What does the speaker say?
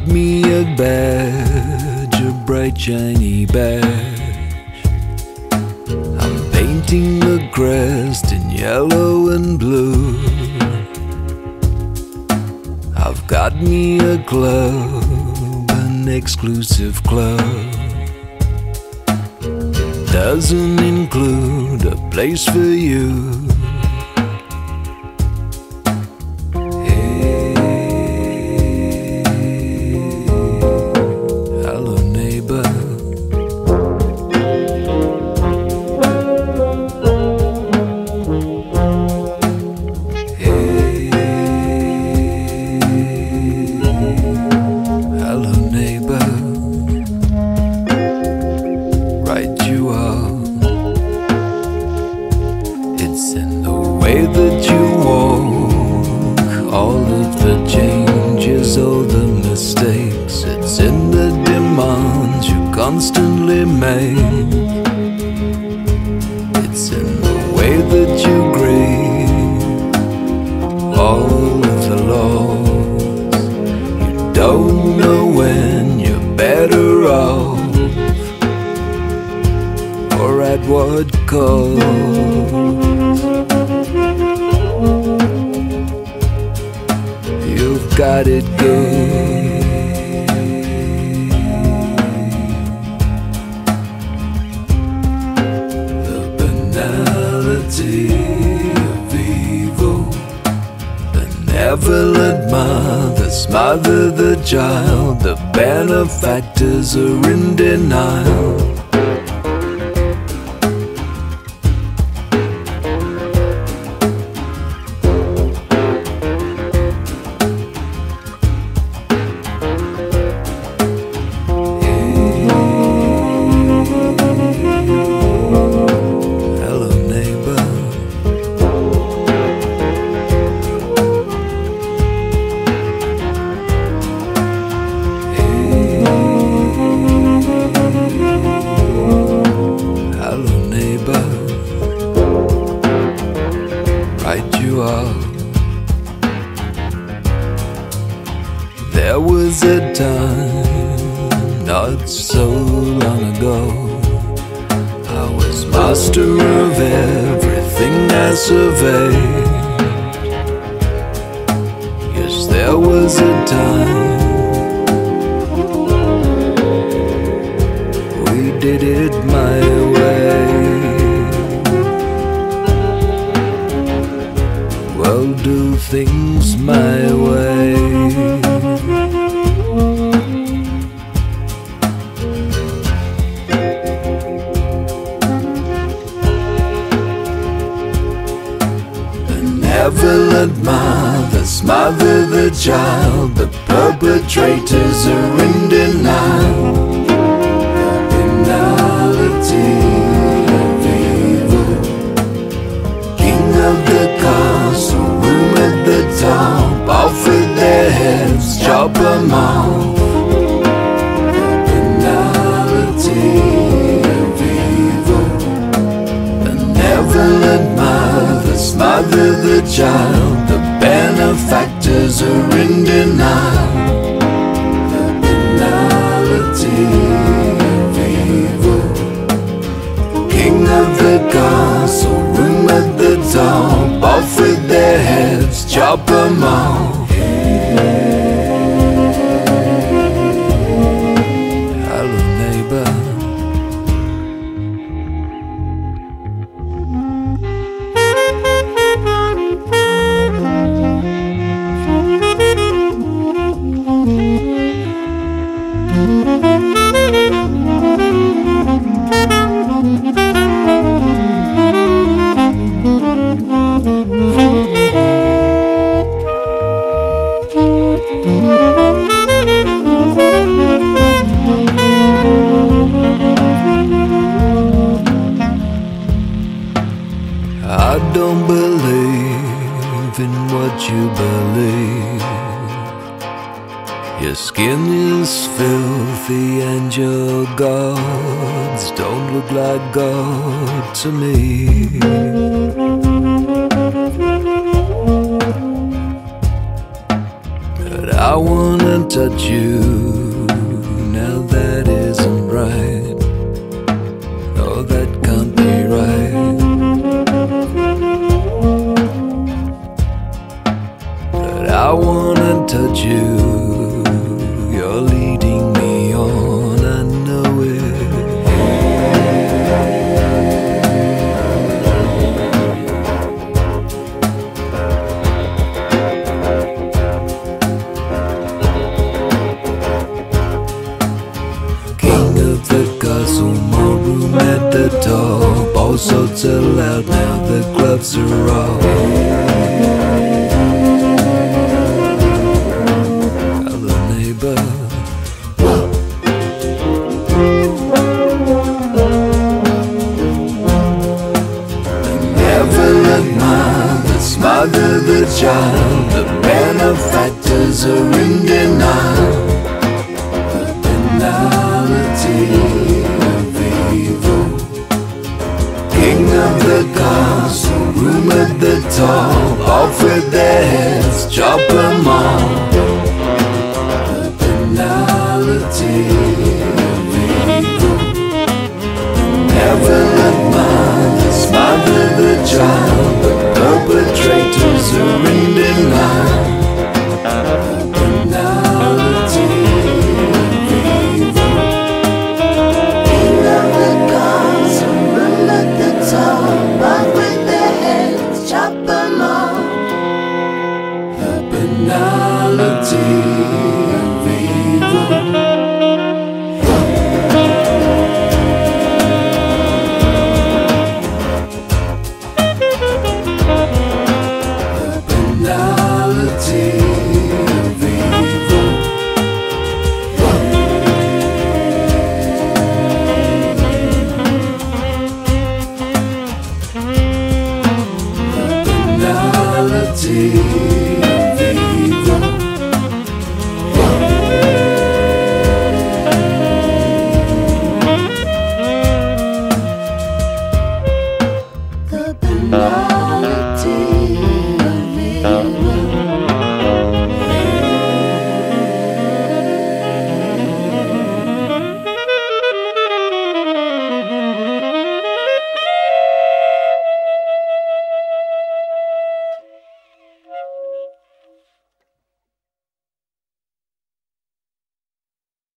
got me a badge, a bright shiny badge. I'm painting the crest in yellow and blue. I've got me a club, an exclusive club. Doesn't include a place for you. It's in the demands you constantly make. It's in the way that you grieve, all of the laws. You don't know when you're better off, or at what cost. You've got it good. Child. The benefactors are in denial. Time not so long ago. I was master of everything I surveyed. Yes, there was a time Benevolent mother smother the child. The perpetrators are in denial. The banality of evil. King of the castle, room at the top. Off with their heads, chop 'em off. The banality of evil. Benevolent mother smother the child. In denial. The banality of evil. King of the castle, room at the top. Off with their heads, chop 'em off. I Your skin is filthy and your gods don't look like God to me. But I wanna touch you. Castle, more room at the top. Sorts are loud now, the clubs are off. Hello, the child. The benefactors are in denial. Top. Off with their heads, chop them all. The banality